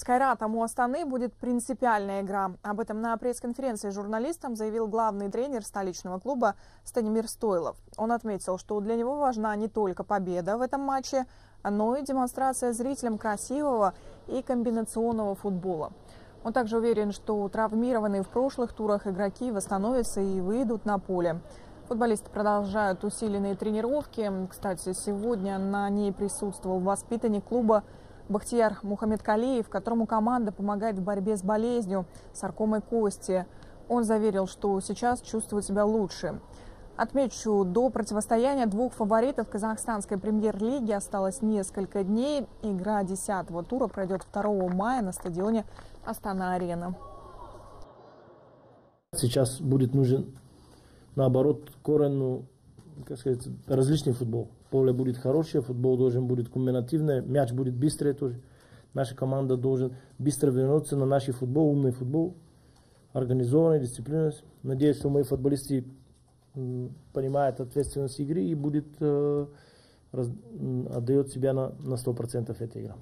С Кайратом у Астаны будет принципиальная игра. Об этом на пресс-конференции журналистам заявил главный тренер столичного клуба Станимир Стойлов. Он отметил, что для него важна не только победа в этом матче, но и демонстрация зрителям красивого и комбинационного футбола. Он также уверен, что травмированные в прошлых турах игроки восстановятся и выйдут на поле. Футболисты продолжают усиленные тренировки. Кстати, сегодня на ней присутствовал воспитанник клуба Бахтияр Мухаммедкалиев, которому команда помогает в борьбе с болезнью саркомой кости. Он заверил, что сейчас чувствует себя лучше. Отмечу, до противостояния двух фаворитов казахстанской премьер-лиги осталось несколько дней. Игра 10-го тура пройдет 2 мая на стадионе Астана-Арена. Сейчас будет нужен, наоборот, коренный, как сказать, различный футбол. Поле будет хорошее, футбол должен быть комбинативный, мяч будет быстрый тоже. Наша команда должен быстро вернуться на наш футбол, умный футбол, организованный, дисциплинированный. Надеюсь, что мои футболисты понимают ответственность игры и будет э, раз, отдает себя на, на 100% эта игра.